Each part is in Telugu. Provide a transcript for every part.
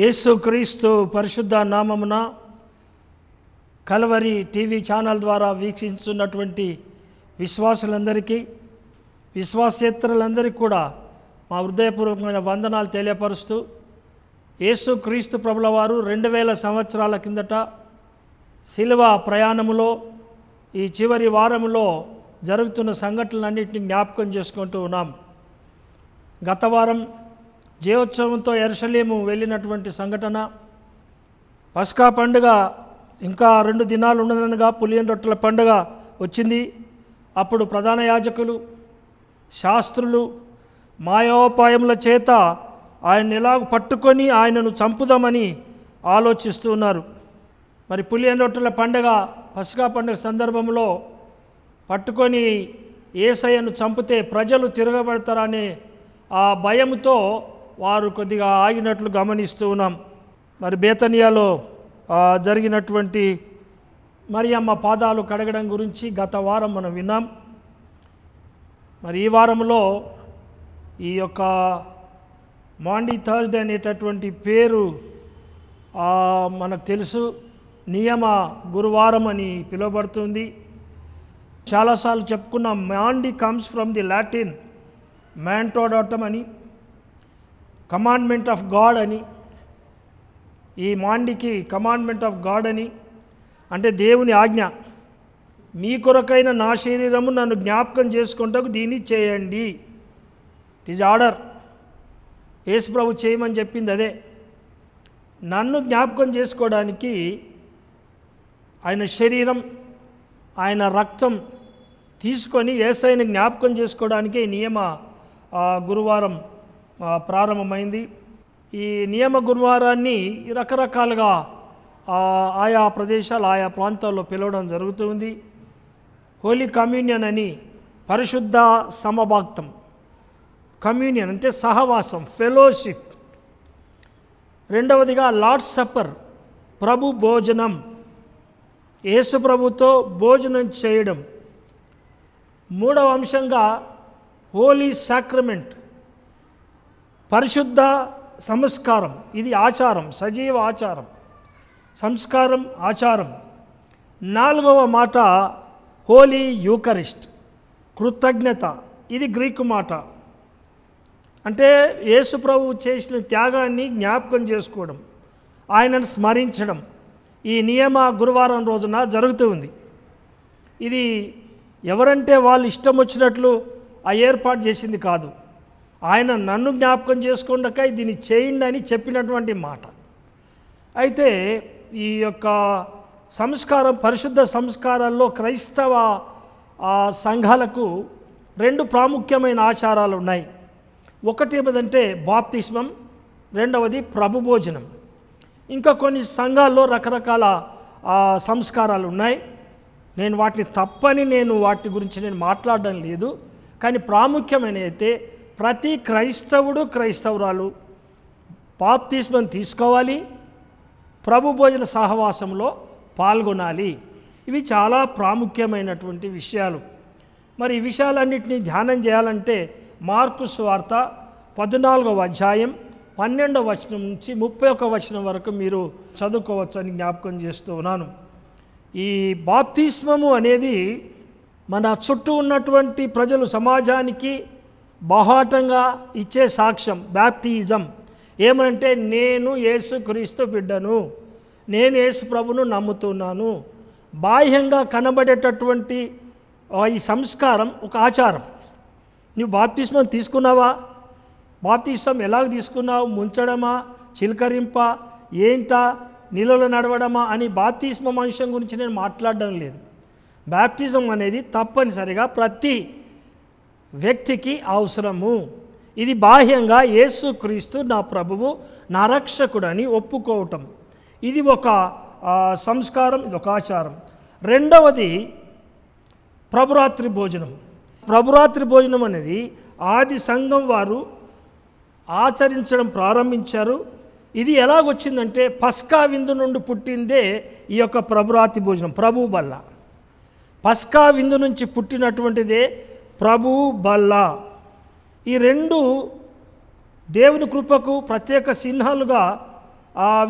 యేసుక్రీస్తు పరిశుద్ధ నామమున కలవరి టీవీ ఛానల్ ద్వారా వీక్షిస్తున్నటువంటి విశ్వాసులందరికీ విశ్వాసేత్తరులందరికీ కూడా మా హృదయపూర్వకమైన వందనాలు తెలియపరుస్తూ యేసుక్రీస్తు ప్రభుల వారు రెండు వేల సంవత్సరాల కిందట శిలువ ప్రయాణములో ఈ చివరి వారములో జరుగుతున్న సంఘటనలన్నింటినీ జ్ఞాపకం చేసుకుంటూ ఉన్నాం. గత వారం జయోత్సవంతో ఎరసలేము వెళ్ళినటువంటి సంఘటన. పస్కా పండుగ ఇంకా రెండు దినాలు ఉన్నదనగా పులియన్ రొట్టెల పండుగ వచ్చింది. అప్పుడు ప్రధాన యాజకులు శాస్త్రులు మాయోపాయముల చేత ఆయన ఎలాగ పట్టుకొని ఆయనను చంపుదామని ఆలోచిస్తూ ఉన్నారు. మరి పులియన్ రొట్టెల పండుగ పస్కా పండుగ సందర్భంలో పట్టుకొని ఏసయ్యను చంపితే ప్రజలు తిరగబడతారనే ఆ భయంతో వారు కొద్దిగా ఆగినట్లు గమనిస్తూ ఉన్నాం. మరి బేతనియాలో జరిగినటువంటి మరియమ్మ పాదాలు కడగడం గురించి గత వారం మనం విన్నాం. మరి ఈ వారంలో ఈ యొక్క మాండీ థర్స్డే అనేటటువంటి పేరు మనకు తెలుసు. నియమ గురువారం అని పిలువబడుతుంది. చాలాసార్లు చెప్పుకున్నాం Maundy comes from the Latin మ్యాంటోడటం అని. కమాండ్మెంట్ ఆఫ్ గాడ్ అని. ఈ మాండికి కమాండ్మెంట్ ఆఫ్ గాడ్ అని. అంటే దేవుని ఆజ్ఞ మీ కొరకైన నా శరీరము నన్ను జ్ఞాపకం చేసుకుంటకు దీన్ని చేయండి. ఇట్ ఈజ్ ఆర్డర్ యేసు ప్రభు చేయమని చెప్పింది అదే. నన్ను జ్ఞాపకం చేసుకోవడానికి ఆయన శరీరం ఆయన రక్తం తీసుకొని ఏసైని జ్ఞాపకం చేసుకోవడానికి నియమ గురువారం ప్రారంభమైంది. ఈ నియమ గురువారాన్ని రకరకాలుగా ఆయా ప్రదేశాలు ఆయా ప్రాంతాల్లో పిలవడం జరుగుతుంది. హోలీ కమ్యూనియన్ అని పరిశుద్ధ సమభాక్తం. కమ్యూనియన్ అంటే సహవాసం ఫెలోషిప్. రెండవదిగా లార్డ్ సప్పర్ ప్రభు భోజనం. యేసు ప్రభుతో భోజనం చేయడం. మూడవ అంశంగా హోలీ సాక్రమెంట్. పరిశుద్ధ సంస్కారం. ఇది ఆచారం సజీవ ఆచారం. సంస్కారం ఆచారం. నాలుగవ మాట హోలీ యూకరిస్ట్ కృతజ్ఞత. ఇది గ్రీకు మాట. అంటే యేసుప్రభు చేసిన త్యాగాన్ని జ్ఞాపకం చేసుకోవడం ఆయనను స్మరించడం ఈ నియమ గురువారం రోజున జరుగుతూ ఉంది. ఇది ఎవరంటే వాళ్ళు ఇష్టం వచ్చినట్లు ఆ ఏర్పాటు చేసింది కాదు. ఆయన నన్ను జ్ఞాపకం చేసుకుండకై దీన్ని చేయండి అని చెప్పినటువంటి మాట. అయితే ఈ యొక్క సంస్కారం పరిశుద్ధ సంస్కారాల్లో క్రైస్తవ సంఘాలకు రెండు ప్రాముఖ్యమైన ఆచారాలు ఉన్నాయి ఒకటి ఏమిటంటే బాప్తిస్మం రెండవది ప్రభుభోజనం. ఇంకా కొన్ని సంఘాల్లో రకరకాల సంస్కారాలు ఉన్నాయి నేను వాటిని తప్పని నేను వాటి గురించి నేను మాట్లాడడం లేదు. కానీ ప్రాముఖ్యమైన అయితే ప్రతి క్రైస్తవుడు క్రైస్తవురాలు బాప్తిస్మం తీసుకోవాలి ప్రభు భోజన సహవాసంలో పాల్గొనాలి. ఇవి చాలా ప్రాముఖ్యమైనటువంటి విషయాలు. మరి ఈ విషయాలన్నింటినీ ధ్యానం చేయాలంటే మార్కు స్వార్త పద్నాలుగవ అధ్యాయం పన్నెండవ వచనం నుంచి ముప్పై ఒక్క వచనం వరకు మీరు చదువుకోవచ్చని జ్ఞాపకం చేస్తూ ఉన్నాను. ఈ బాప్తిస్మము అనేది మన చుట్టూ ఉన్నటువంటి ప్రజలు సమాజానికి బాహాటంగా ఇచ్చే సాక్ష్యం బ్యాప్టిజం ఏమంటే నేను యేసుక్రీస్తు బిడ్డను నేను యేసు ప్రభును నమ్ముతున్నాను. బాహ్యంగా కనబడేటటువంటి ఈ సంస్కారం ఒక ఆచారం. నువ్వు బాప్తిస్మం తీసుకున్నావా? బాప్తిస్మం ఎలాగ తీసుకున్నావు? ముంచడమా? చిలకరింప? ఏంటా? నీళ్ళలో నడవడమా? అని బాప్తిస్మం అంశం గురించి నేను మాట్లాడడం లేదు. బాప్తిజం అనేది తప్పనిసరిగా ప్రతి వ్యక్తికి అవసరము. ఇది బాహ్యంగా యేసుక్రీస్తు నా ప్రభువు నా రక్షకుడని ఒప్పుకోవటం. ఇది ఒక సంస్కారం ఇది ఒక ఆచారం. రెండవది ప్రభురాత్రి భోజనం. ప్రభురాత్రి భోజనం అనేది ఆది సంఘం వారు ఆచరించడం ప్రారంభించారు. ఇది ఎలాగొచ్చిందంటే పస్కా విందు నుండి పుట్టిందే ఈ యొక్క ప్రభురాత్రి భోజనం ప్రభు బల్ల పస్కా విందు నుంచి పుట్టినటువంటిదే ప్రభు బల్ల. ఈ రెండు దేవుని కృపకు ప్రత్యేక చిహ్నాలుగా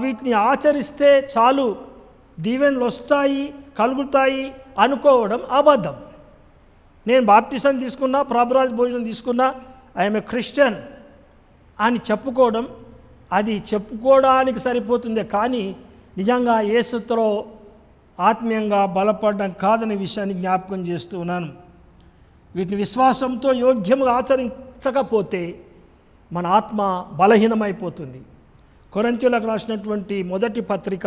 వీటిని ఆచరిస్తే చాలు దీవెనలు వస్తాయి కలుగుతాయి అనుకోవడం అబద్ధం. నేను బాప్టిసం తీసుకున్నా ప్రాపరాజ్ భోజనం తీసుకున్నా ఐఎమ్ ఏ క్రిస్టియన్ అని చెప్పుకోవడం అది చెప్పుకోవడానికి సరిపోతుందే కానీ నిజంగా ఏసుతో ఆత్మీయంగా బలపడడం కాదనే విషయాన్ని జ్ఞాపకం చేస్తూ ఉన్నాను. వీటిని విశ్వాసంతో యోగ్యంగా ఆచరించకపోతే మన ఆత్మ బలహీనమైపోతుంది. కొరంచులకు రాసినటువంటి మొదటి పత్రిక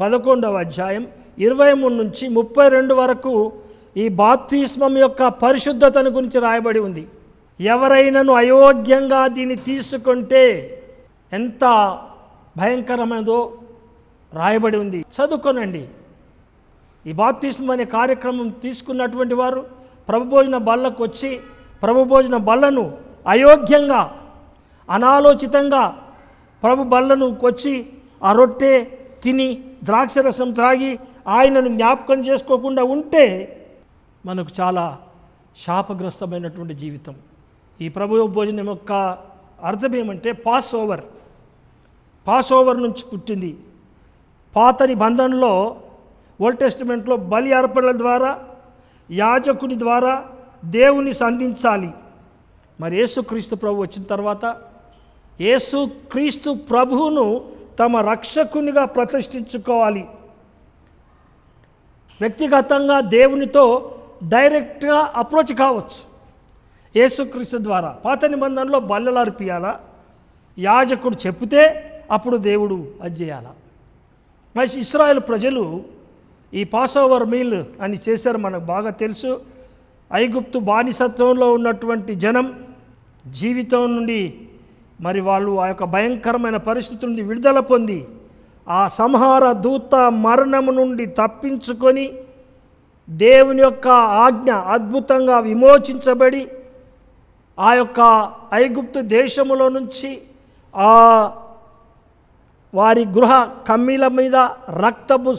పదకొండవ అధ్యాయం ఇరవై మూడు నుంచి ముప్పై రెండు వరకు ఈ బాప్తిస్మం యొక్క పరిశుద్ధతను గురించి రాయబడి ఉంది. ఎవరైనాను అయోగ్యంగా దీన్ని తీసుకుంటే ఎంత భయంకరమైనదో రాయబడి ఉంది. చదువుకోనండి. ఈ బాప్తిస్మం అనే కార్యక్రమం తీసుకున్నటువంటి వారు ప్రభుభోజన బల్లకు వచ్చి ప్రభుభోజన బల్లను అయోగ్యంగా అనాలోచితంగా ప్రభు బల్లను వచ్చి ఆ రొట్టె తిని ద్రాక్షరసం త్రాగి ఆయనను జ్ఞాపకం చేసుకోకుండా ఉంటే మనకు చాలా శాపగ్రస్తమైనటువంటి జీవితం. ఈ ప్రభు భోజనం యొక్క అర్థం ఏమంటే పాస్ ఓవర్ పాస్ ఓవర్ నుంచి పుట్టింది. పాత నిబంధనలో ఓల్డ్ టెస్టిమెంట్లో బలి అర్పణల ద్వారా యాజకుని ద్వారా దేవుని సంధించాలి. మరి యేసుక్రీస్తు ప్రభు వచ్చిన తర్వాత యేసుక్రీస్తు ప్రభువును తమ రక్షకునిగా ప్రతిష్ఠించుకోవాలి. వ్యక్తిగతంగా దేవునితో డైరెక్ట్గా అప్రోచ్ కావచ్చు. యేసుక్రీస్తు ద్వారా పాత నిబంధనలో బల్లెలు అర్పియాలా యాజకుడు చెప్తే అప్పుడు దేవుడు అది చేయాలా. మరి ఇస్రాయేల్ ప్రజలు ఈ పాస్ ఓవర్ మీల్ అని చేశారు మనకు బాగా తెలుసు. ఐగుప్తు బానిసత్వంలో ఉన్నటువంటి జనం జీవితం నుండి మరి వాళ్ళు ఆ యొక్క భయంకరమైన పరిస్థితి నుండి విడుదల పొంది ఆ సంహార దూత మరణము నుండి తప్పించుకొని దేవుని యొక్క ఆజ్ఞ అద్భుతంగా విమోచించబడి ఆ యొక్క ఐగుప్తు దేశములో నుంచి ఆ వారి గృహ కమ్మీల మీద రక్తపు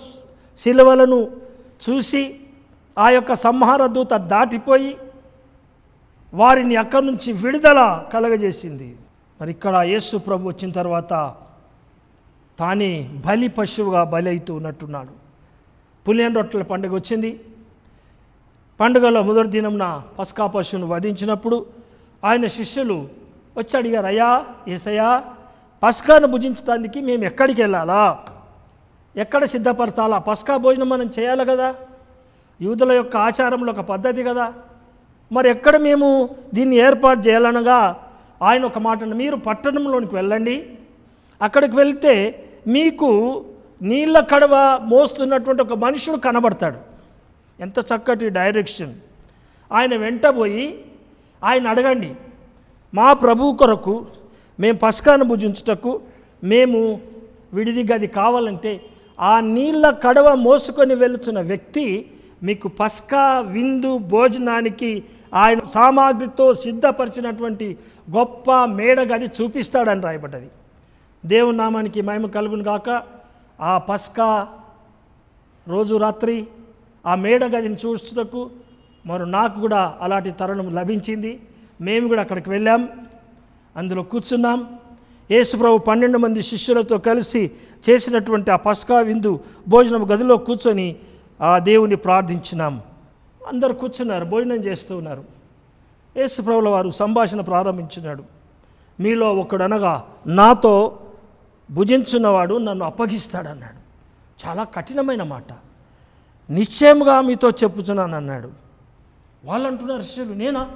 శిలువలను చూసి ఆ యొక్క సంహార దూత దాటిపోయి వారిని అక్కడి నుంచి విడుదల కలగజేసింది. మరి ఇక్కడ యేసు ప్రభు వచ్చిన తర్వాత తానే బలి పశువుగా బలి అవుతూ ఉన్నట్టున్నాడు. పులియన్ రొట్టెల పండుగ వచ్చింది. పండుగలో మొదటి దినంన పస్కా పశువును వధించినప్పుడు ఆయన శిష్యులు వచ్చి అడిగారు అయ్యా ఏసయ్యా పస్కాను భుజించడానికి మేము ఎక్కడికి వెళ్ళాలా? ఎక్కడ సిద్ధపరచాలా? పస్కా భోజనం మనం చేయాలి కదా. యూదుల యొక్క ఆచారంలో ఒక పద్ధతి కదా. మరి ఎక్కడ మేము దీన్ని ఏర్పాటు చేయాలనగా ఆయన ఒక మాట మీరు పట్టణంలోనికి వెళ్ళండి. అక్కడికి వెళ్తే మీకు నీళ్ళ కడవ మోస్తున్నటువంటి ఒక మనుషుడు కనబడతాడు. ఎంత చక్కటి డైరెక్షన్. ఆయన వెంట పోయి ఆయన అడగండి మా ప్రభు కొరకు మేము పసకాను భుజించుటకు మేము విడిది గది కావాలంటే ఆ నీళ్ళ కడవ మోసుకొని వెళుతున్న వ్యక్తి మీకు పస్కా విందు భోజనానికి ఆయన సామాగ్రితో సిద్ధపరిచినటువంటి గొప్ప మేడగది చూపిస్తాడని రాయబడ్డది. దేవుని నామానికి మహిమ కలుగును గాక. ఆ పస్కా రోజు రాత్రి ఆ మేడగదిని చూస్తుటకు మరి నాకు కూడా అలాంటి తరుణం లభించింది. మేము కూడా అక్కడికి వెళ్ళాం. అందులో కూర్చున్నాం. యేసుప్రభు పన్నెండు మంది శిష్యులతో కలిసి చేసినటువంటి ఆ పస్కా విందు భోజనం గదిలో కూర్చొని ఆ దేవుని ప్రార్థించినాం. అందరు కూర్చున్నారు భోజనం చేస్తూ ఉన్నారు. యేసుప్రభుల వారు సంభాషణ ప్రారంభించినాడు. మీలో ఒకడనగా నాతో భుజించున్నవాడు నన్ను అప్పగిస్తాడన్నాడు. చాలా కఠినమైన మాట. నిశ్చయముగా మీతో చెప్పుతున్నాను అన్నాడు వాళ్ళు అంటున్నారు శిష్యులు నేనా?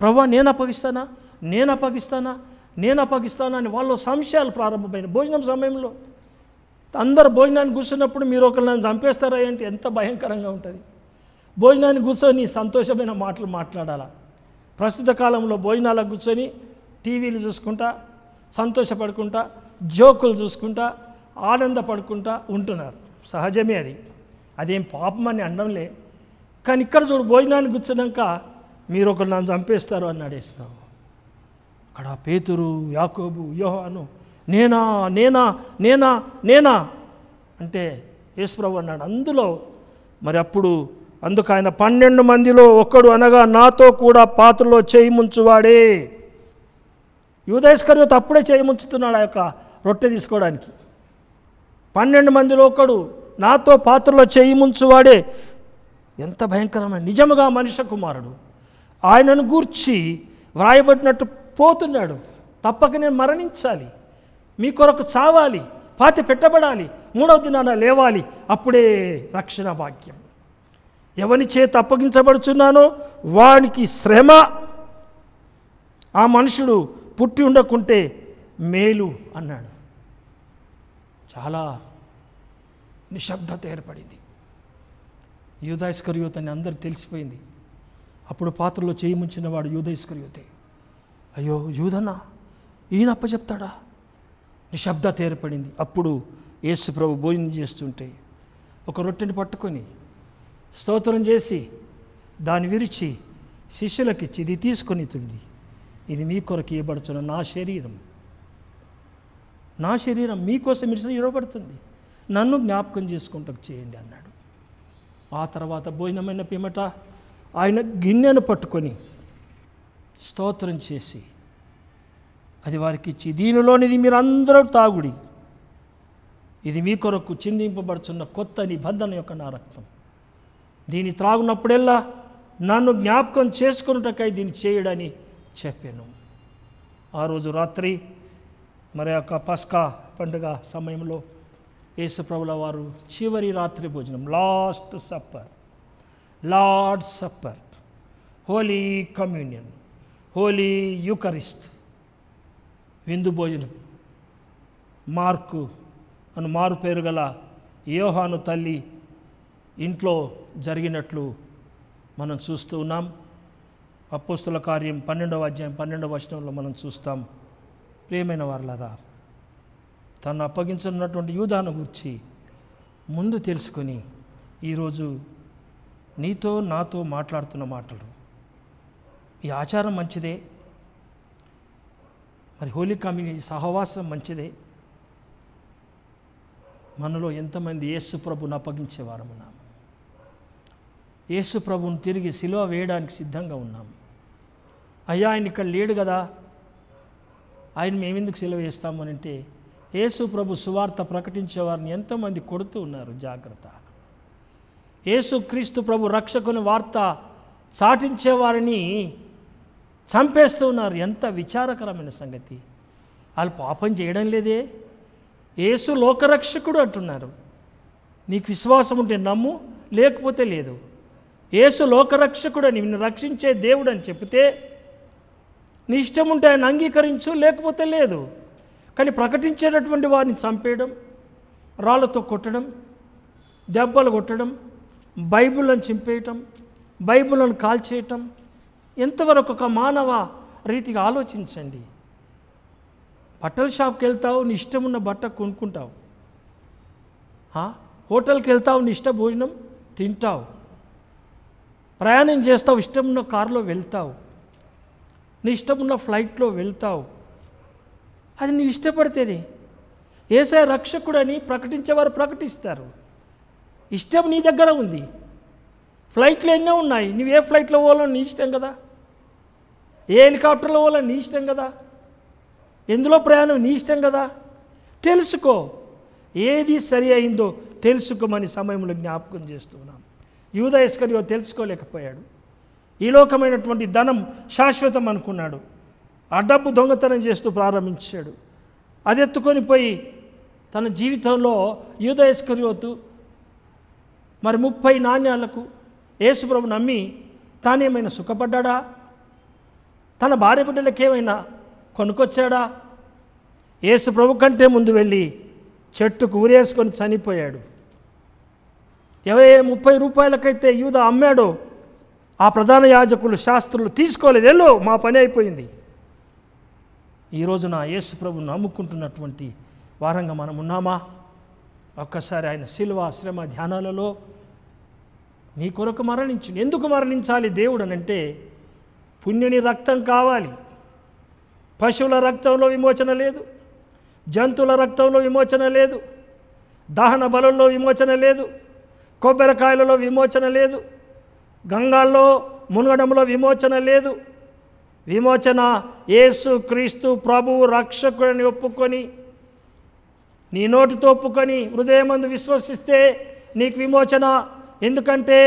ప్రభా నేను అప్పగిస్తానా? నేను అప్పగిస్తానా? నేను అప్పగిస్తానా అని వాళ్ళు సంశయాలు ప్రారంభమైన భోజనం సమయంలో అందరు భోజనానికి కూర్చున్నప్పుడు మీరు ఒకరు నన్ను చంపేస్తారా ఏంటి? ఎంత భయంకరంగా ఉంటుంది. భోజనాన్ని కూర్చొని సంతోషమైన మాటలు మాట్లాడాలా? ప్రస్తుత కాలంలో భోజనాలకు కూర్చొని టీవీలు చూసుకుంటా సంతోషపడుకుంటా జోకులు చూసుకుంటా ఆనందపడుకుంటా ఉంటున్నారు. సహజమే అది. అదేం పాపం అని అనడంలే కానీ ఇక్కడ చూడు భోజనాన్ని కూర్చున్నాక మీరు ఒకరు నన్ను చంపేస్తారు అన్నాడు యేసుప్రభు. అక్కడ పేతురు యాకోబు యోహాను నేనా నేనా నేనా నేనా అంటే యేసుప్రభు అన్నాడు. అందులో మరి అప్పుడు అందుకు ఆయన పన్నెండు మందిలో ఒకడు అనగా నాతో కూడా పాత్రలో చేయి ముంచువాడే. యూదయస్కర్యోత్ అప్పుడే చేయి ముంచుతున్నాడు ఆ యొక్క రొట్టె తీసుకోవడానికి. పన్నెండు మందిలో ఒకడు నాతో పాత్రలో చేయి ముంచువాడే. ఎంత భయంకరమైన నిజముగా మనిషి కుమారుడు. ఆయనను గూర్చి వ్రాయబడినట్టు పోతున్నాడు. తప్పక నేను మరణించాలి. మీ కొరకు చావాలి. పాతి పెట్టబడాలి. మూడవ దినాన లేవాలి. అప్పుడే రక్షణ భాగ్యం. ఎవని చేత అప్పగించబడుచున్నానో వానికి శ్రమ. ఆ మనుషుడు పుట్టి ఉండకుంటే మేలు అన్నాడు. చాలా నిశ్శబ్దత ఏర్పడింది. యూధాయిస్కర్యోత్ అని అందరికి తెలిసిపోయింది. అప్పుడు పాత్రలో చేయి ముంచిన వాడు యూధైస్కర్యోతే అయ్యో యూదన్నా ఈయన అప్పచెప్తాడా? నిశ్శబ్దత ఏర్పడింది అప్పుడు యేసు ప్రభు భోజనం చేస్తుంటే ఒక రొట్టెని పట్టుకొని స్తోత్రం చేసి దాన్ని విరిచి శిష్యులకిచ్చి ఇది తీసుకొని తుండి. ఇది మీ కొరకు ఇవ్వబడుచున్న నా శరీరం. నా శరీరం మీకోసం ఇరిసి ఇవ్వబడుతుంది. నన్ను జ్ఞాపకం చేసుకుంటూ చేయండి అన్నాడు. ఆ తర్వాత భోజనమైన పిమట ఆయన గిన్నెను పట్టుకొని స్తోత్రం చేసి అది వారికి ఇచ్చి దీనిలోనిది మీరందరూ తాగుడి. ఇది మీ కొరకు చిందింపబడుచున్న కొత్త నిబంధన యొక్క నా రక్తం. దీన్ని త్రాగునప్పుడెల్లా నన్ను జ్ఞాపకం చేసుకున్నటకై దీన్ని చేయడని చెప్పాను. ఆ రోజు రాత్రి మరి యొక్క పస్కా పండుగ సమయంలో యేసుప్రభుల వారు చివరి రాత్రి భోజనం last supper Lord supper holy communion. Holy eucharist విందు భోజనం. మార్కు అను మారు పేరు గల యోహాను తల్లి ఇంట్లో జరిగినట్లు మనం చూస్తూ ఉన్నాం. అపోస్తుల కార్యం పన్నెండవ అధ్యాయం పన్నెండవ వచనంలో మనం చూస్తాం. ప్రియమైన వార్లరా తను అప్పగించనున్నటువంటి యూదాను గురించి ముందు తెలుసుకొని ఈరోజు నీతో నాతో మాట్లాడుతున్న మాటలు ఈ ఆచారం మంచిదే. మరి హోలీ కమ్యూనిటీ సహవాసం మంచిదే. మనలో ఎంతమంది యేసు ప్రభుని అప్పగించేవారం ఉన్నాము యేసు ప్రభుని తిరిగి సిలువ వేయడానికి సిద్ధంగా ఉన్నాం. అయ్యా ఆయన ఇక్కడ లేడు కదా. ఆయన మేమెందుకు సిలువ వేస్తామని అంటే యేసు ప్రభు సువార్త ప్రకటించేవారిని ఎంతోమంది కొడుతూ ఉన్నారు? జాగ్రత్త. యేసు క్రీస్తు ప్రభు రక్షకుని వార్త చాటించేవారిని చంపేస్తూ ఉన్నారు ఎంత విచారకరమైన సంగతి. వాళ్ళు పాపం చేయడం లేదే. యేసు లోకరక్షకుడు అంటున్నారు. నీకు విశ్వాసం ఉంటే నమ్ము లేకపోతే లేదు. యేసు లోకరక్షకుడు అని నిన్ను రక్షించే దేవుడు అని చెప్తే నీ ఇష్టం ఉంటే ఆయన అంగీకరించు లేకపోతే లేదు. కానీ ప్రకటించేటటువంటి వారిని చంపేయడం రాళ్ళతో కొట్టడం దెబ్బలు కొట్టడం బైబిల్ని చింపేయటం బైబుల్లను కాల్చేయటం ఎంతవరకు ఒక మానవ రీతిగా ఆలోచించండి. బట్టల షాప్కి వెళ్తావు నీ ఇష్టం ఉన్న బట్ట కొనుక్కుంటావు. హోటల్కి వెళ్తావు నీ ఇష్ట భోజనం తింటావు. ప్రయాణం చేస్తావు ఇష్టం ఉన్న కారులో వెళ్తావు. నీ ఇష్టం ఉన్న ఫ్లైట్లో వెళ్తావు. అది నీ ఇష్టపడితేనే. ఏసే రక్షకుడని ప్రకటించేవారు ప్రకటిస్తారు. ఇష్టం నీ దగ్గర ఉంది. ఫ్లైట్లు ఎన్నో ఉన్నాయి. నువ్వు ఏ ఫ్లైట్లో పోవాలో నీ ఇష్టం కదా. ఏ హెలికాప్టర్లో పోవాలో నీ ఇష్టం కదా. ఎందులో ప్రయాణం నీ ఇష్టం కదా. తెలుసుకో ఏది సరి అయిందో తెలుసుకోమని సమయంలో జ్ఞాపకం చేస్తున్నాం యూద ఇస్కరియో తెలుసుకోలేకపోయాడు. ఈ లోకమైనటువంటి ధనం శాశ్వతం అనుకున్నాడు. ఆ డబ్బు దొంగతనం చేస్తూ ప్రారంభించాడు. అది ఎత్తుకొని పోయి తన జీవితంలో యూద ఇస్కరియోతు మరి ముప్పై నాణ్యాలకు యేసుప్రభు నమ్మి తానేమైనా సుఖపడ్డా తన భార్య బిడ్డలకేమైనా కొనుక్కొచ్చాడా? యేసు ప్రభు కంటే ముందు వెళ్ళి చెట్టుకు ఊరేసుకొని చనిపోయాడు. ఎవే ముప్పై రూపాయలకైతే యూద అమ్మాడో ఆ ప్రధాన యాజకులు శాస్త్రులు తీసుకోలేదు ఎల్లో మా పని అయిపోయింది. ఈ రోజున యేసు ప్రభుని నమ్ముకుంటున్నటువంటి వారంగా మనం ఉన్నామా? ఒక్కసారి ఆయన శిల్వ శ్రమ ధ్యానాలలో నీ కొరకు మరణించు ఎందుకు మరణించాలి దేవుడు అనంటే పుణ్యుని రక్తం కావాలి. పశువుల రక్తంలో విమోచన లేదు. జంతువుల రక్తంలో విమోచన లేదు. దహన బలంలో విమోచన లేదు. కొబ్బరికాయలలో విమోచన లేదు. గంగాల్లో మునగడంలో విమోచన లేదు. విమోచన యేసు క్రీస్తు ప్రభువు రక్షకుడిని ఒప్పుకొని నీ నోటితో ఒప్పుకొని హృదయమందు విశ్వసిస్తే నీకు విమోచన. ఎందుకంటే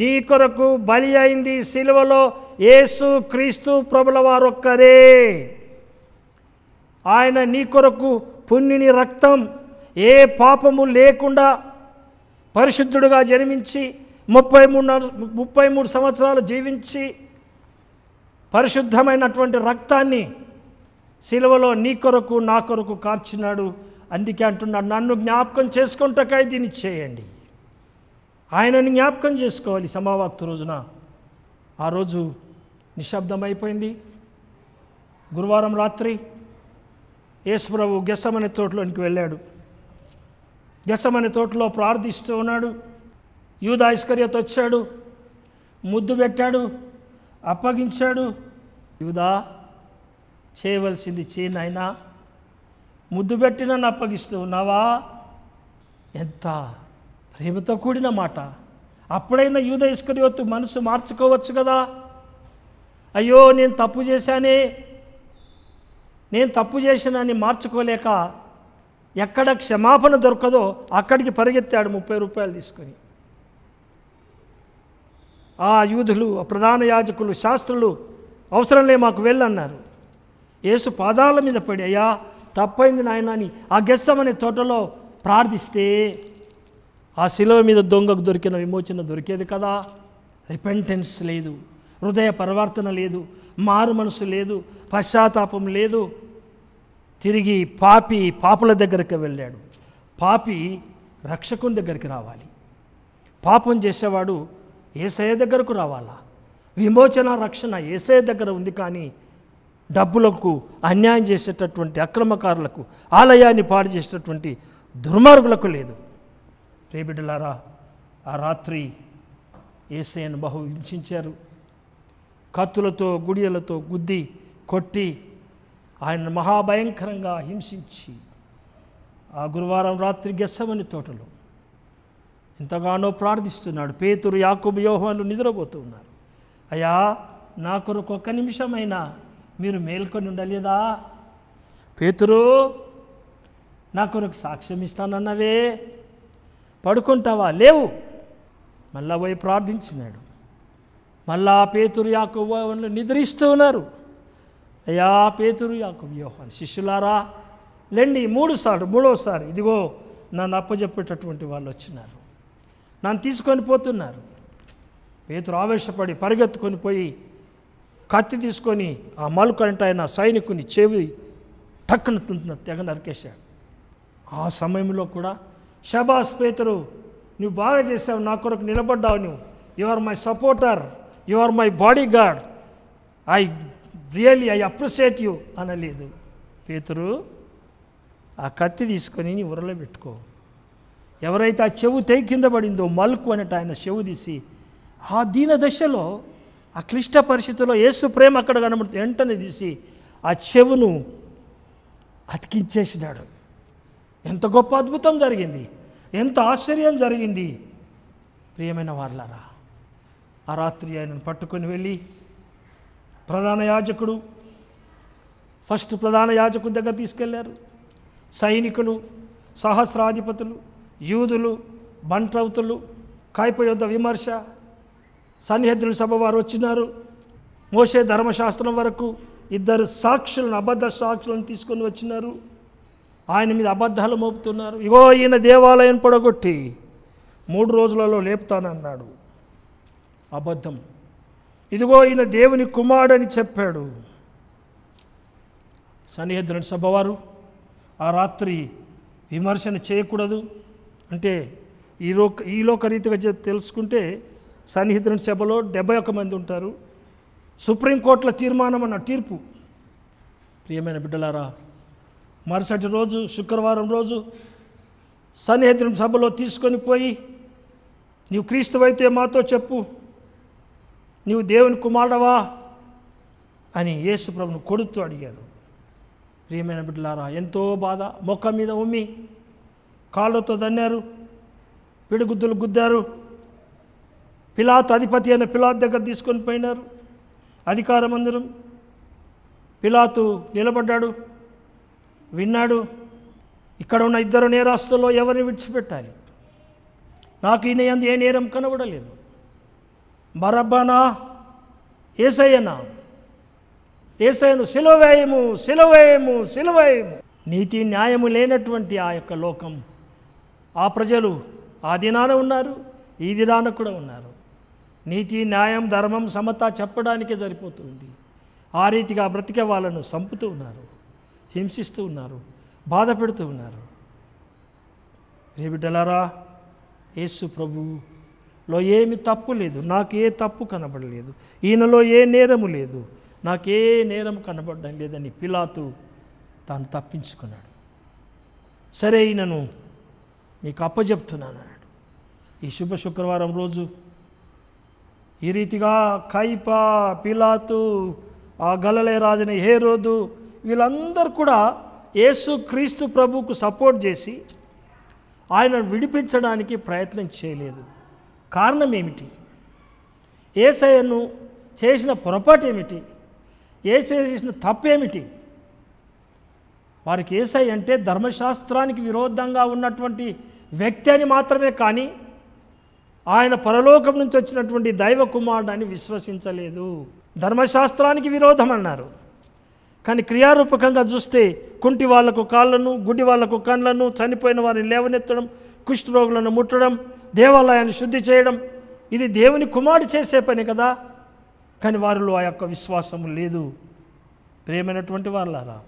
నీ కొరకు బలి అయింది సిలువలో యేసు క్రీస్తు ప్రభుల వారొక్కరే. ఆయన నీ కొరకు పుణ్యుని రక్తం ఏ పాపము లేకుండా పరిశుద్ధుడుగా జన్మించి ముప్పై మూడు ముప్పై మూడు సంవత్సరాలు జీవించి పరిశుద్ధమైనటువంటి రక్తాన్ని సిలువలో నీ కొరకు నా కొరకు కార్చినాడు. అందుకే అంటున్నాడు నన్ను జ్ఞాపకం చేసుకుంటకై దీన్ని చేయండి. ఆయనని జ్ఞాపకం చేసుకోవాలి సమావాక్త రోజున. ఆ రోజు నిశ్శబ్దం అయిపోయింది గురువారం రాత్రి యేసుప్రభు గెసమనే తోటలోనికి వెళ్ళాడు. గెసమనే తోటలో ప్రార్థిస్తూ ఉన్నాడు. యూదా ఐశ్వర్యత వచ్చాడు. ముద్దు పెట్టాడు. అప్పగించాడు. యూదా చేయవలసింది చేయి నాయనా. ముద్దు పెట్టి నన్ను అప్పగిస్తూ ఉన్నావా? ఎంత ప్రేమతో కూడిన మాట. అప్పుడైనా యూద ఇస్కరియోత్తు మనసు మార్చుకోవచ్చు కదా? అయ్యో నేను తప్పు చేశానే? నేను తప్పు చేశానని మార్చుకోలేక ఎక్కడ క్షమాపణ దొరకదో అక్కడికి పరిగెత్తాడు ముప్పై రూపాయలు తీసుకొని. ఆ యూదులు ప్రధాన యాజకులు శాస్త్రులు అవసరం లే మాకు వెళ్ళన్నారు. యేసు పాదాల మీద పడి అయ్యా తప్పైంది నాయన అని ఆ గెస్సమనే తోటలో ప్రార్థిస్తే ఆ శిలువ మీద దొంగకు దొరికిన విమోచన దొరికేది కదా? రిపెంటెన్స్ లేదు. హృదయ పరివర్తన లేదు. మారు మనసు లేదు. పశ్చాత్తాపం లేదు. తిరిగి పాపి పాపుల దగ్గరికి వెళ్ళాడు. పాపి రక్షకుని దగ్గరికి రావాలి. పాపం చేసేవాడు ఏసయ దగ్గరకు రావాలా? విమోచన రక్షణ ఏసయ దగ్గర ఉంది కానీ డబ్బులకు అన్యాయం చేసేటటువంటి అక్రమకారులకు ఆలయాన్ని పాడు చేసేటటువంటి దుర్మార్గులకు లేదు. రేబిడ్డలారా ఆ రాత్రి ఏసైను బహు హింసించారు కత్తులతో గుడియలతో గుద్ది కొట్టి ఆయన మహాభయంకరంగా హింసించి ఆ గురువారం రాత్రి గెస్సమని తోటలో ఎంతగానో ప్రార్థిస్తున్నాడు. పేతురు యాకుబు యోహాలు నిద్రపోతూ ఉన్నారు. అయ్యా నా కొరకు ఒక్క నిమిషమైనా మీరు మేల్కొని ఉండలేదా? పేతురు నా కొరకు సాక్ష్యం ఇస్తానన్నవే పడుకుంటావా? లేవు. మళ్ళా పోయి ప్రార్థించినాడు. మళ్ళా పేతురు యాకోబు నిద్రిస్తూ ఉన్నారు. అయ్యా పేతురు యాకోబు యోహాన్ శిష్యులారా లెండి మూడుసార్లు మూడోసారి ఇదిగో నన్ను అప్పజెప్పేటటువంటి వాళ్ళు వచ్చినారు. నన్ను తీసుకొని పోతున్నారు. పేతురు ఆవేశపడి పరిగెత్తుకొని పోయి కత్తి తీసుకొని ఆ మలుకంట ఆయన సైనికుని చెవి టక్కున తుంటున్న తెగ నరికేశాడు. ఆ సమయంలో కూడా షబాస్ పేతురు నువ్వు బాగా చేసావు నా కొరకు నిలబడ్డావు నువ్వు. You are my supporter you are my body guard I really I appreciate you అనలేదు. పేతురు ఆ కత్తి తీసుకొని నీ ఉరలో పెట్టుకో. ఎవరైతే ఆ చెవు తెగి కింద పడిందో మలుకు అనేట ఆయన చెవు తీసి ఆ దీన దశలో ఆ క్లిష్ట పరిస్థితుల్లో యేసు ప్రేమ అక్కడ కనబడుతుంది. వెంటనే తీసి ఆ చెవును అతికించేసినాడు. ఎంత గొప్ప అద్భుతం జరిగింది. ఎంత ఆశ్చర్యం జరిగింది. ప్రియమైన వాళ్ళారా ఆ రాత్రి ఆయనను పట్టుకొని వెళ్ళి ప్రధాన యాజకుడు ఫస్ట్ ప్రధాన యాజకుడి దగ్గర తీసుకెళ్ళారు. సైనికులు సహస్రాధిపతులు యూదులు బంట్రౌతులు కాయపయోధ విమర్శ సన్నిహితుల సభ వారు వచ్చినారు. మోసే ధర్మశాస్త్రం వరకు ఇద్దరు సాక్షులను అబద్ధ సాక్షులను తీసుకొని వచ్చినారు. ఆయన మీద అబద్ధాలు మోపుతున్నారు. ఇగో ఈయన దేవాలయం పొడగొట్టి మూడు రోజులలో లేపుతానన్నాడు. అబద్ధం. ఇదిగో ఈయన దేవుని కుమారుడని చెప్పాడు. సన్నిహితుని సభవారు ఆ రాత్రి విమర్శన చేయకూడదు అంటే ఈ లోక ఈ లోక రీతిగా తెలుసుకుంటే సన్నిహితుని సభలో డెబ్బై ఒక్క మంది ఉంటారు. సుప్రీంకోర్టుల తీర్మానం అన్న తీర్పు. ప్రియమైన బిడ్డలారా మరుసటి రోజు శుక్రవారం రోజు సన్నిహితుని సభలో తీసుకొని పోయి నీవు క్రీస్తువైతే మాతో చెప్పు నీవు దేవుని కుమారుడవా? అని యేసు ప్రభును కొడుతూ అడిగారు. ప్రియమైన బిడ్డలారా ఎంతో బాధ. మొక్క మీద ఉమ్మి కాళ్ళతో దన్నారు పిడిగుద్దులు గుద్దారు. పిలాత్ అధిపతి అయిన పిలాత్ దగ్గర తీసుకొని పోయినారు. అధికార మందిరం పిలాతు నిలబడ్డాడు. విన్నాడు? ఇక్కడ ఉన్న ఇద్దరు నేరాస్తుల్లో ఎవరిని విడిచిపెట్టాలి? నాకు ఈయన యందు ఏ నేరం కనబడలేదు. బరబ్బనా? ఏసయ్యనా? ఏసయ్యను సిలువేయము సిలువేయము సిలువేయము నీతి న్యాయము లేనటువంటి ఆ యొక్క లోకం. ఆ ప్రజలు ఆ దినాన ఉన్నారు ఈ దినాన కూడా ఉన్నారు. నీతి న్యాయం ధర్మం సమత చెప్పడానికే సరిపోతుంది. ఆ రీతిగా బ్రతికే వాళ్ళను సంపుతూ ఉన్నారు. హింసిస్తూ ఉన్నారు బాధ పెడుతూ ఉన్నారు. రే బిడ్డలారా యేసు ప్రభులో ఏమి తప్పు లేదు నాకు ఏ తప్పు కనబడలేదు ఈయనలో ఏ నేరము లేదు నాకే నేరం కనబడడం లేదని పిలాతు తాను తప్పించుకున్నాడు. సరే ఈయనను మీకు అప్పజెప్తున్నాను అన్నాడు. ఈ శుభ శుక్రవారం రోజు ఈ రీతిగా కైప పిలాతు ఆ గలలే రాజుని హేరోదు వీళ్ళందరూ కూడా యేసు క్రీస్తు ప్రభువుకు సపోర్ట్ చేసి ఆయన విడిపించడానికి ప్రయత్నం చేయలేదు. కారణం ఏమిటి? ఏసయ్యను చేసిన పొరపాటు ఏమిటి? ఏ చేసిన తప్పేమిటి వారికి ఏసై అంటే ధర్మశాస్త్రానికి విరోధంగా ఉన్నటువంటి వ్యక్తి అని మాత్రమే కానీ ఆయన పరలోకం నుంచి వచ్చినటువంటి దైవ కుమారుడు అని విశ్వసించలేదు. ధర్మశాస్త్రానికి విరోధం అన్నారు. కానీ క్రియారూపకంగా చూస్తే కుంటి వాళ్ళకు కాళ్ళను గుడ్డి వాళ్ళకు కళ్ళను చనిపోయిన వారిని లేవనెత్తడం కుష్ఠరోగులను ముట్టడం దేవాలయాన్ని శుద్ధి చేయడం ఇది దేవుని కుమారుడు చేసే పని కదా. కానీ వారిలో ఆ యొక్క విశ్వాసం లేదు. ప్రేమైనటువంటి వాళ్ళారా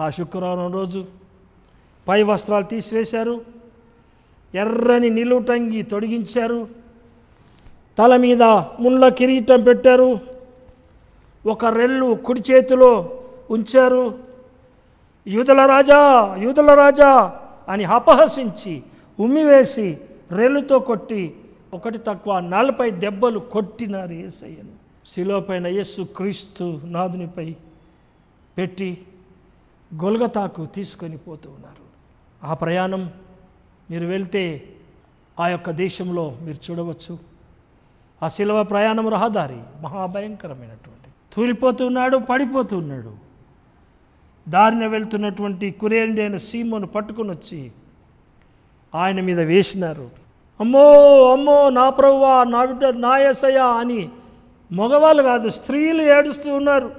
ఆ శుక్రవారం రోజు పై వస్త్రాలు తీసివేశారు ఎర్రని నిలువుటంగి తొడిగించారు తల మీద ముళ్ళ కిరీటం పెట్టారు ఒక రెల్లు కుడి చేతిలో ఉంచారు. యూదుల రాజా యూదుల రాజా అని అపహసించి ఉమ్మివేసి రెల్లుతో కొట్టి ఒకటి తక్కువ నలభై దెబ్బలు కొట్టినారు ఏసయ్యను. శిలోపైన యేసు క్రీస్తు నాదునిపై పెట్టి గొల్గతాకు తీసుకొని పోతూ ఉన్నారు. ఆ ప్రయాణం మీరు వెళ్తే ఆ యొక్క దేశంలో మీరు చూడవచ్చు. ఆ శిలవ ప్రయాణం రహదారి మహాభయంకరమైనటువంటి తూలిపోతున్నాడు పడిపోతున్నాడు దారిన వెళ్తున్నటువంటి కురేండి అయిన సీమను పట్టుకొని వచ్చి ఆయన మీద వేసినారు. అమ్మో అమ్మో నా ప్రవ్వా నా బిడ్డ నా అని మగవాళ్ళు కాదు స్త్రీలు ఏడుస్తూ ఉన్నారు.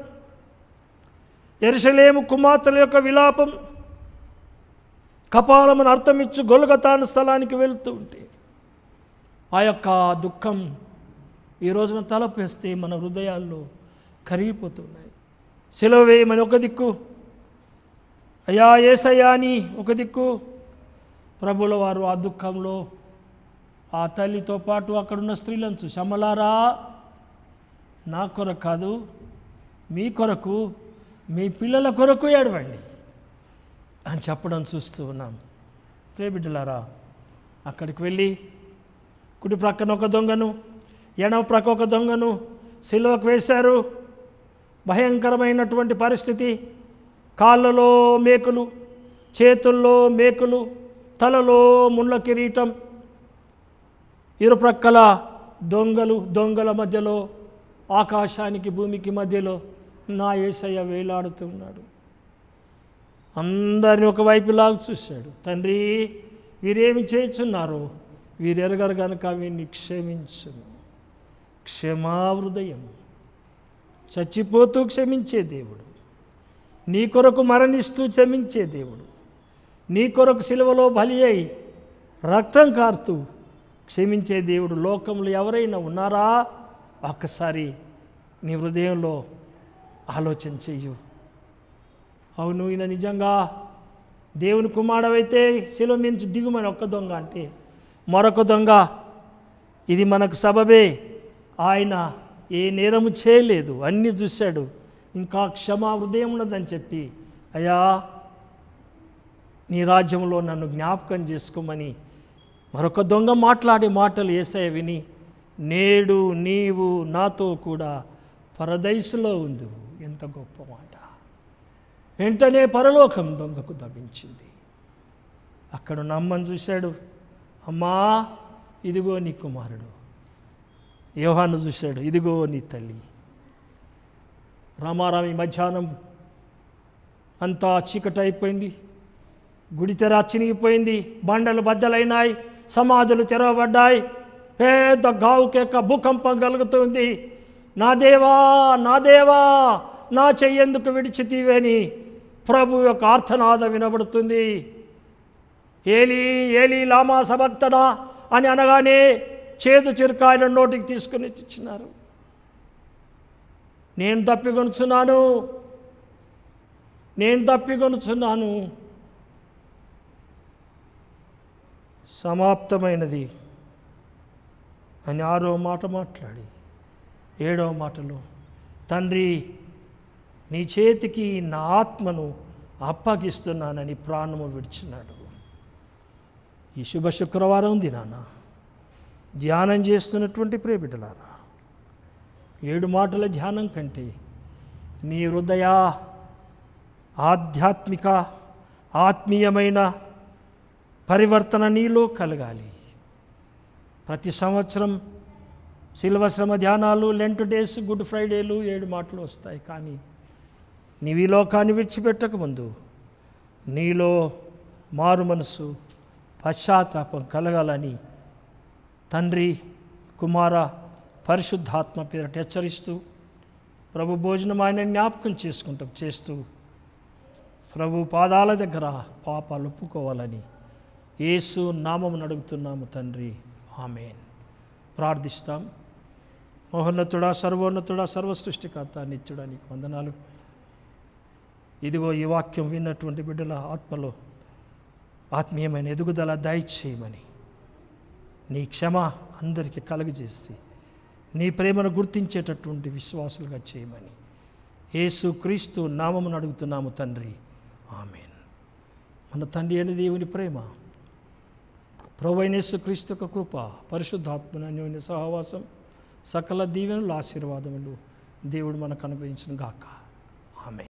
ఎరుసలేము కుమార్తెల యొక్క విలాపం కపాలమును అర్థమిచ్చు గొలగతాను స్థలానికి వెళ్తూ ఉంటే ఆ యొక్క దుఃఖం ఈ రోజున తలపేస్తే మన హృదయాల్లో కరిగిపోతున్నాయి. సెలవు వేయమని ఒక దిక్కు. అయ్యా ఏసయ్యా అని ఒక దిక్కు. ప్రభుల వారు ఆ దుఃఖంలో ఆ తల్లితో పాటు అక్కడున్న స్త్రీలను చూసి అమ్మలారా నా కొరకు కాదు మీ కొరకు మీ పిల్లల కొరకు ఏడవండి అని చెప్పడం చూస్తూ ఉన్నాం. ప్రేబిడ్డలారా అక్కడికి వెళ్ళి కుడి ప్రక్కన ఒక దొంగను ఎడమ ప్రక్క ఒక దొంగను సిలువకు వేశారు. భయంకరమైనటువంటి పరిస్థితి. కాళ్ళలో మేకులు చేతుల్లో మేకులు తలలో ముళ్ళ కిరీటం ఇరుప్రక్కల దొంగలు దొంగల మధ్యలో ఆకాశానికి భూమికి మధ్యలో నా ఏసయ్య వేలాడుతున్నాడు. అందరిని ఒకవైపు లాగు చూశాడు. తండ్రి వీరేమి చేస్తున్నారు వీరెరగరు కనుక వీరిని క్షమించు క్షమా హృదయం చచ్చిపోతూ క్షమించే దేవుడు. నీ కొరకు మరణిస్తూ క్షమించే దేవుడు. నీ కొరకు సిలువలో బలి అయి రక్తం కారుతూ క్షమించే దేవుడు. లోకంలో ఎవరైనా ఉన్నారా? ఒక్కసారి నీ హృదయంలో ఆలోచన చెయ్యు. అవును ఈయన నిజంగా దేవుని కుమారుడవైతే శిలువ మించి దిగుమని ఒక్క దొంగ అంటే మరొక దొంగ. ఇది మనకు సబబే. ఆయన ఏ నేరము చేయలేదు. అన్నీ చూశాడు. ఇంకా క్షమా హృదయం ఉన్నదని చెప్పి అయ్యా నీ రాజ్యంలో నన్ను జ్ఞాపకం చేసుకోమని మరొక దొంగ మాట్లాడే మాటలు ఏసయ విని నేడు నీవు నాతో కూడా పరదైసులో ఉంది ఎంత గొప్ప మాట. వెంటనే పరలోకం దొంగకు దభించింది అక్కడ నమ్మని చూశాడు. అమ్మా ఇదిగో నీ కుమారుడు. యోహాను చూశాడు. ఇదిగో నీ తల్లి. రామారామి మధ్యాహ్నం అంతా చీకటైపోయింది. గుడి తెర చినిగిపోయింది. బండలు బద్దలైనాయి. సమాధులు తెరవబడ్డాయి. పెద్ద గావుకెక్క భూకంపం కలుగుతుంది. నా దేవా నా దేవా నా చెయ్యేందుకు విడిచితీవేని ప్రభు యొక్క ఆర్థనాద వినబడుతుంది. ఏలి ఏలి లామా సభక్తనా అని అనగానే చేదు చిరుకాయలను నోటికి తీసుకుని ఇచ్చినారు నేను తప్పికొనుచున్నాను నేను తప్పికొనుచున్నాను సమాప్తమైనది అని ఆరో మాట మాట్లాడి. ఏడవ మాటలో తండ్రి నీ చేతికి నా ఆత్మను అప్పగిస్తున్నానని ప్రాణము విడిచినాడు. ఈ శుభ శుక్రవారం దినాన ధ్యానం చేస్తున్నటువంటి ప్రియబిడ్డలారా ఏడు మాటల ధ్యానం కంటే నీ హృదయ ఆధ్యాత్మిక ఆత్మీయమైన పరివర్తన నీలో కలగాలి. ప్రతి సంవత్సరం శిల్వశ్రమ ధ్యానాలు లెంట్ డేస్ గుడ్ ఫ్రైడేలు ఏడు మాటలు వస్తాయి. కానీ నీవు ఈ లోకాన్ని విడిచిపెట్టక ముందు నీలో మారు మనసు పశ్చాత్తాపం కలగాలని తండ్రి కుమార పరిశుద్ధాత్మ పేరట హెచ్చరిస్తూ ప్రభు భోజనం ఆయన జ్ఞాపకం చేసుకుంటూ చేస్తూ ప్రభు పాదాల దగ్గర పాపాలు ఒప్పుకోవాలని యేసు నామం అడుగుతున్నాము తండ్రి. ఆమెన్. ప్రార్థిస్తాం. మహోన్నతుడా సర్వోన్నతుడా సర్వసృష్టికర్త నిత్యుడా నీకు వందనాలు. ఇదిగో ఈ వాక్యం విన్నటువంటి బిడ్డల ఆత్మలో ఆత్మీయమైన ఎదుగుదల దయచేయమని నీ క్షమ అందరికీ కలుగజేసి నీ ప్రేమను గుర్తించేటటువంటి విశ్వాసులుగా చేయమని. యేసు క్రీస్తు నామమును అడుగుతున్నాము తండ్రి. ఆమెన్. మన తండ్రి అయిన దేవుని ప్రేమ ప్రవైనేసు క్రీస్తు యొక్క కృప పరిశుద్ధాత్మన సహవాసం సకల దీవెనలు ఆశీర్వాదములు దేవుడు మనకు అనుగ్రహించిన గాక. ఆమె